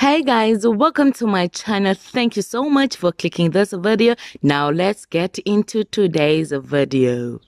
Hey guys, welcome to my channel. Thank you so much for clicking this video. Now let's get into today's video.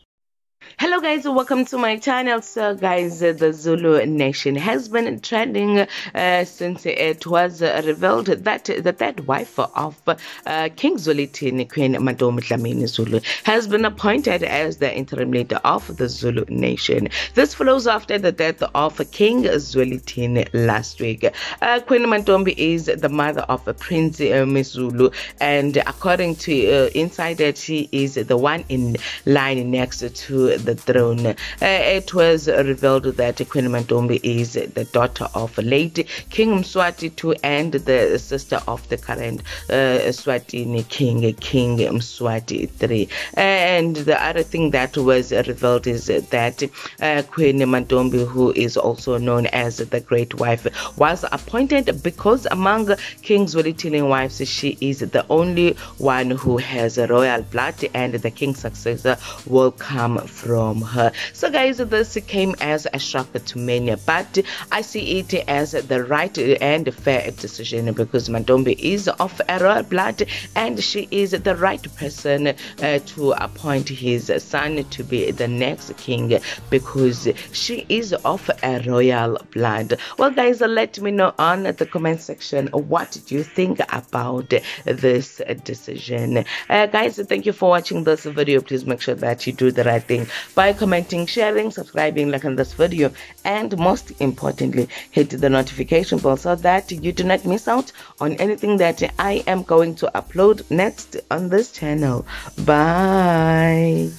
Hello guys, welcome to my channel. So guys, the Zulu Nation has been trending uh, since it was revealed that the third wife of uh, King Zwelithini, Queen Mantfombi Dlamini Zulu, has been appointed as the interim leader of the Zulu Nation. This follows after the death of King Zwelithini last week. Uh, Queen Mantfombi is the mother of Prince uh, Mzulu and according to uh, Insider, she is the one in line next to the throne. Uh, it was revealed that Queen Mantfombi is the daughter of late King Mswati II and the sister of the current uh, Swatini King, King Mswati III. And the other thing that was revealed is that uh, Queen Mantfombi, who is also known as the Great Wife, was appointed because among King Zwelithini wives, she is the only one who has royal blood and the king's successor will come from her. So, guys, this came as a shock to many, but I see it as the right and fair decision because Mantfombi is of royal blood and she is the right person uh, to appoint his son to be the next king because she is of a royal blood. Well, guys, let me know on the comment section what do you think about this decision. Uh, guys, thank you for watching this video. Please make sure that you do the right thing by commenting, sharing, subscribing, liking this video, and most importantly, hit the notification bell so that you do not miss out on anything that I am going to upload next on this channel. Bye.